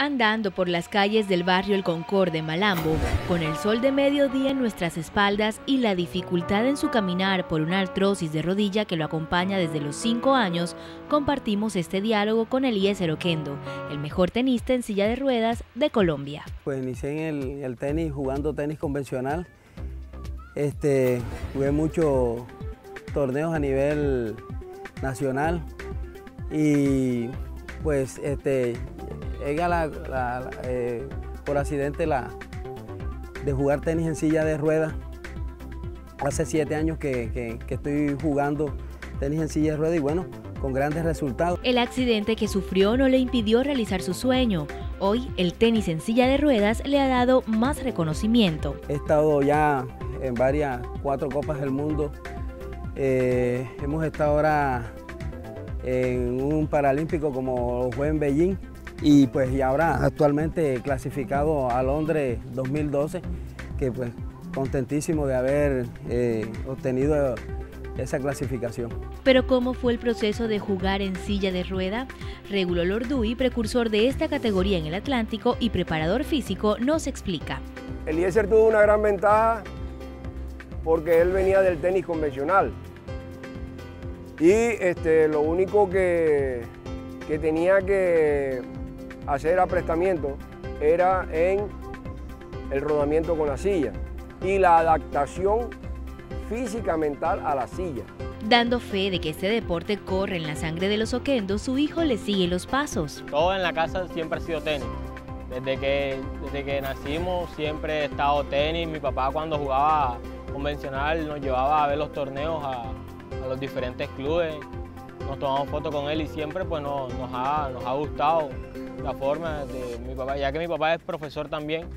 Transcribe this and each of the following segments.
Andando por las calles del barrio El Concord de Malambo, con el sol de mediodía en nuestras espaldas y la dificultad en su caminar por una artrosis de rodilla que lo acompaña desde los 5 años, compartimos este diálogo con Eliezer Oquendo, el mejor tenista en silla de ruedas de Colombia. Pues inicié en el, tenis jugando tenis convencional. Este, jugué muchos torneos a nivel nacional y pues este, ella la, eh, por accidente la, de jugar tenis en silla de ruedas. Hace siete años que, estoy jugando tenis en silla de ruedas y bueno, con grandes resultados. El accidente que sufrió no le impidió realizar su sueño. Hoy el tenis en silla de ruedas le ha dado más reconocimiento. He estado ya en varias, cuatro copas del mundo. Eh, hemos estado ahora en un paralímpico como fue en Beijing y pues y ahora actualmente clasificado a Londres 2012 que pues contentísimo de haber eh, obtenido esa clasificación. Pero ¿cómo fue el proceso de jugar en silla de rueda? Regulo Lorduy, precursor de esta categoría en el Atlántico y preparador físico, nos explica. Eliezer tuvo una gran ventaja porque él venía del tenis convencional. Y este, lo único que, que tenía que hacer aprestamiento era en el rodamiento con la silla y la adaptación física mental a la silla. Dando fe de que este deporte corre en la sangre de los oquendos, su hijo le sigue los pasos. Todo en la casa siempre ha sido tenis. Desde que, desde que nacimos siempre he estado tenis. Mi papá cuando jugaba convencional nos llevaba a ver los torneos a, a los diferentes clubes. Nos tomamos fotos con él y siempre pues, nos, ha, nos ha gustado la forma de mi papá, ya que mi papá es profesor también,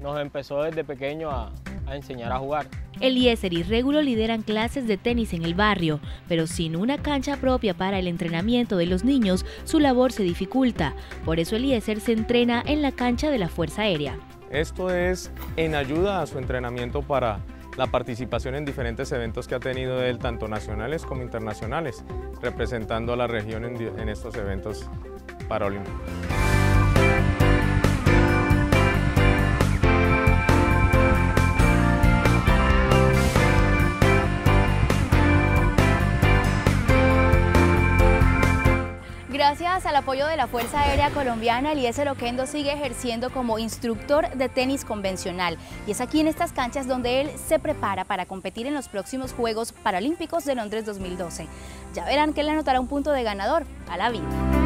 nos empezó desde pequeño a, a enseñar a jugar. Eliezer y Régulo lideran clases de tenis en el barrio, pero sin una cancha propia para el entrenamiento de los niños, su labor se dificulta. Por eso Eliezer se entrena en la cancha de la Fuerza Aérea. Esto es en ayuda a su entrenamiento para la participación en diferentes eventos que ha tenido él, tanto nacionales como internacionales, representando a la región en, en estos eventos paralímpicos. Gracias al apoyo de la Fuerza Aérea Colombiana, Eliezer Oquendo sigue ejerciendo como instructor de tenis convencional. Y es aquí en estas canchas donde él se prepara para competir en los próximos Juegos Paralímpicos de Londres 2012. Ya verán que él anotará un punto de ganador a la vida.